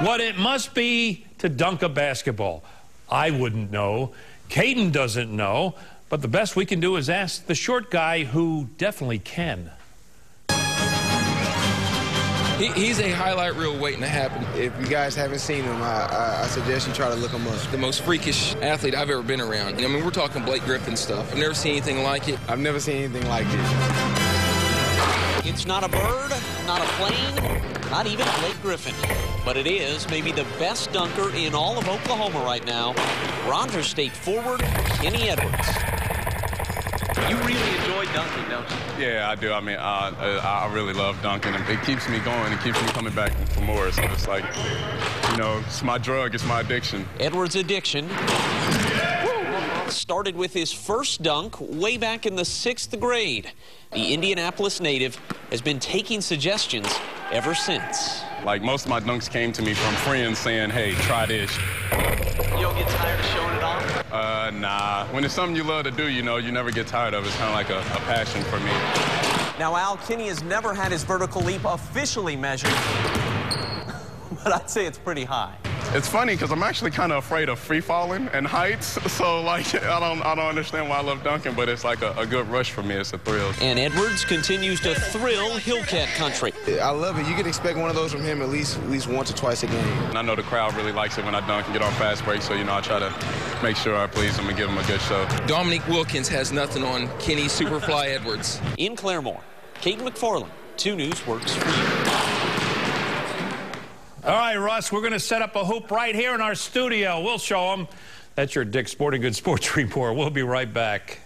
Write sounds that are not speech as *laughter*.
what it must be to dunk a basketball. I wouldn't know. Caden doesn't know. But the best we can do is ask the short guy who definitely can. He, he's a highlight reel waiting to happen. If you guys haven't seen him, I, I, I, suggest you try to look him up. The most freakish athlete I've ever been around. I mean, we're talking Blake Griffin stuff. I've never seen anything like it. I've never seen anything like it. It's not a bird, not a plane, not even Blake Griffin. But it is maybe the best dunker in all of Oklahoma right now. Rogers State forward, Kenny Edwards. You really enjoy dunking, don't you? Yeah, I do. I mean, uh, I really love dunking. It keeps me going. It keeps me coming back for more. So it's like, you know, it's my drug. It's my addiction. Edwards' addiction started with his first dunk way back in the sixth grade. The Indianapolis native has been taking suggestions ever since. Like most of my dunks came to me from friends saying, hey, try this. You don't get tired of showing it off? Uh, nah. When it's something you love to do, you know, you never get tired of it. It's kind of like a, a passion for me. Now, Al Kinney has never had his vertical leap officially measured, *laughs* but I'd say it's pretty high. It's funny because I'm actually kind of afraid of free falling and heights. *laughs* So like I don't I don't understand why I love dunking, but it's like a, a good rush for me. It's a thrill. And Edwards continues to thrill Hillcat country. I love it. You can expect one of those from him at least at least once or twice a game. And I know the crowd really likes it when I dunk and get on fast break. So you know I try to make sure I please them and give them a good show. Dominique Wilkins has nothing on Kenny Superfly Edwards. In Claremore, Kate McFarland, 2 News works for you. All right, Russ, we're going to set up a hoop right here in our studio. We'll show them. That's your Dick Sporting Goods Sports *laughs* Report. We'll be right back.